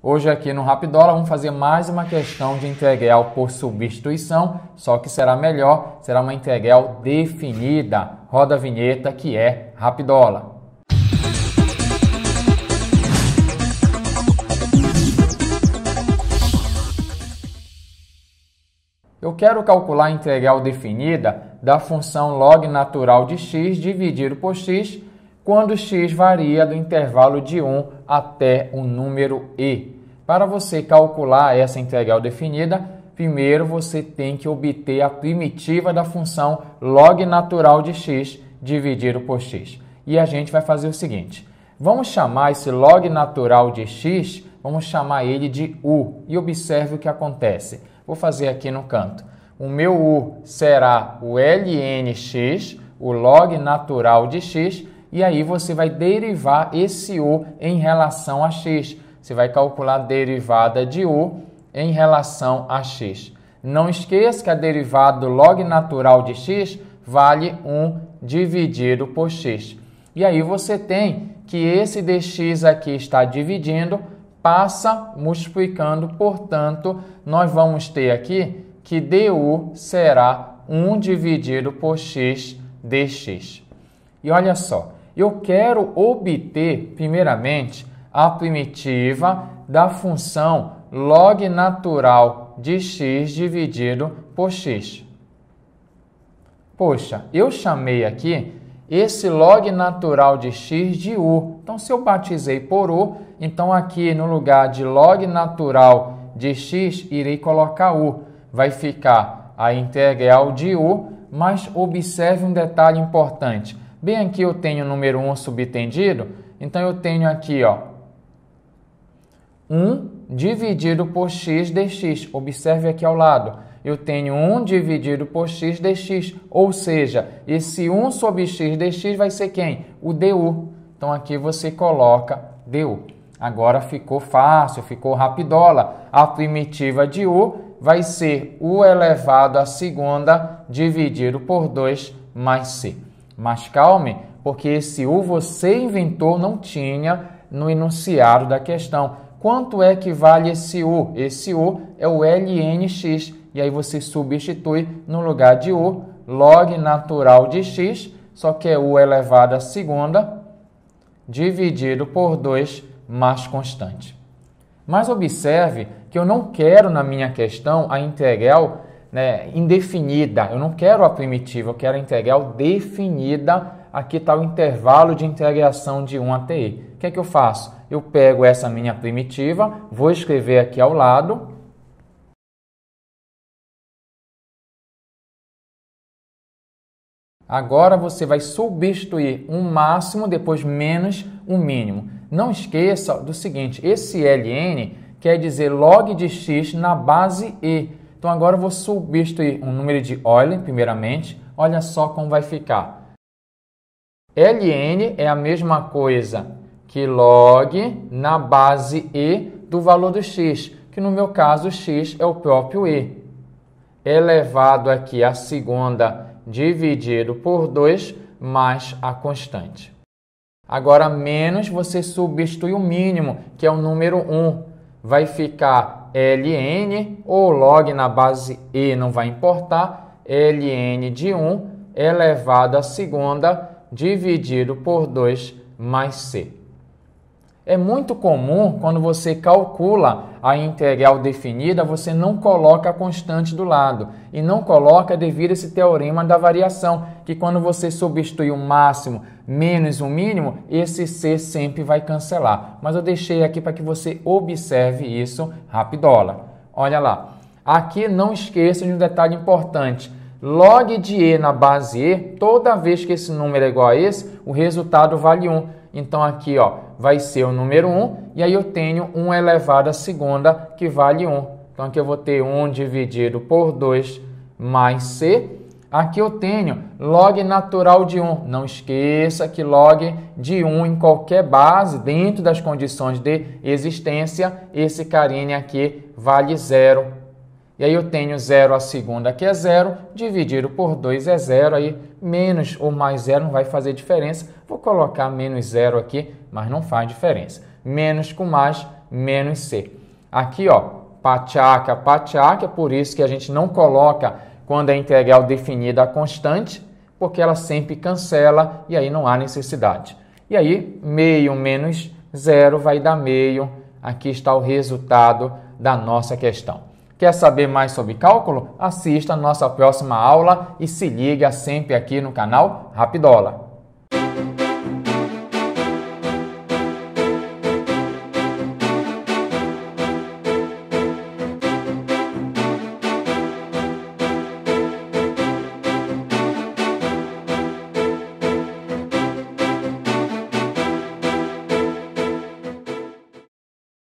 Hoje aqui no Rapidola vamos fazer mais uma questão de integral por substituição, só que será melhor, será uma integral definida. Roda a vinheta que é Rapidola. Eu quero calcular a integral definida da função log natural de x dividido por x quando x varia do intervalo de 1 até o número e. Para você calcular essa integral definida, primeiro você tem que obter a primitiva da função log natural de x dividido por x. E a gente vai fazer o seguinte, vamos chamar esse log natural de x, vamos chamar ele de u, e observe o que acontece. Vou fazer aqui no canto. O meu u será o lnx, o log natural de x, e aí você vai derivar esse U em relação a x. Você vai calcular a derivada de U em relação a x. Não esqueça que a derivada do log natural de x vale 1 dividido por x. E aí você tem que esse dx aqui está dividindo, passa multiplicando, portanto, nós vamos ter aqui que du será 1 dividido por x dx. E olha só, eu quero obter, primeiramente, a primitiva da função log natural de x dividido por x. Poxa, eu chamei aqui esse log natural de x de u. Então, se eu batizei por u, então aqui no lugar de log natural de x, irei colocar u. Vai ficar a integral de u, mas observe um detalhe importante. Bem aqui eu tenho o número 1 subtendido, então eu tenho aqui, ó, 1 dividido por x dx. Observe aqui ao lado. Eu tenho 1 dividido por x dx, ou seja, esse 1 sobre x dx vai ser quem? O du. Então aqui você coloca du. Agora ficou fácil, ficou rapidola. A primitiva de u vai ser u elevado à segunda dividido por 2 mais c. Mas calme, porque esse U você inventou não tinha no enunciado da questão. Quanto é que vale esse U? Esse U é o lnx. E aí você substitui no lugar de U, log natural de x, só que é U elevado à segunda, dividido por 2 mais constante. Mas observe que eu não quero na minha questão a integral né, indefinida. Eu não quero a primitiva, eu quero a integral definida. Aqui está o intervalo de integração de 1 até e. O que é que eu faço? Eu pego essa minha primitiva, vou escrever aqui ao lado. Agora você vai substituir um máximo, depois menos um mínimo. Não esqueça do seguinte, esse ln quer dizer log de x na base e. Então agora eu vou substituir um número de Euler, primeiramente. Olha só como vai ficar. ln é a mesma coisa que log na base e do valor do x, que no meu caso x é o próprio e. Elevado aqui a segunda dividido por 2 mais a constante. Agora, menos você substitui o mínimo, que é o número 1. Vai ficar ln ou log na base e não vai importar, ln de 1 elevado à segunda dividido por 2 mais c. É muito comum quando você calcula a integral definida, você não coloca a constante do lado e não coloca devido a esse teorema da variação, que quando você substitui o máximo menos o mínimo, esse c sempre vai cancelar. Mas eu deixei aqui para que você observe isso rapidola. Olha lá. Aqui não esqueça de um detalhe importante. Log de e na base e, toda vez que esse número é igual a esse, o resultado vale 1. Então aqui, ó, vai ser o número 1 e aí eu tenho 1 elevado à segunda que vale 1. Então aqui eu vou ter 1 dividido por 2 mais c. Aqui eu tenho log natural de 1. Não esqueça que log de 1 em qualquer base, dentro das condições de existência, esse carinha aqui vale 0. E aí eu tenho 0 a segunda, que é 0, dividido por 2 é 0, aí menos ou mais 0 não vai fazer diferença. Vou colocar menos 0 aqui, mas não faz diferença. Menos com mais menos C. Aqui, ó, pachaca, pachaca, por isso que a gente não coloca quando a integral definida a constante, porque ela sempre cancela e aí não há necessidade. E aí, meio menos zero vai dar meio. Aqui está o resultado da nossa questão. Quer saber mais sobre cálculo? Assista a nossa próxima aula e se liga sempre aqui no canal Rapidola.